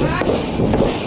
Ai!